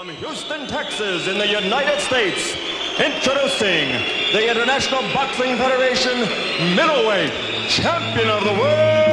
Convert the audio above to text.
From Houston, Texas, in the United States, introducing the International Boxing Federation middleweight champion of the world,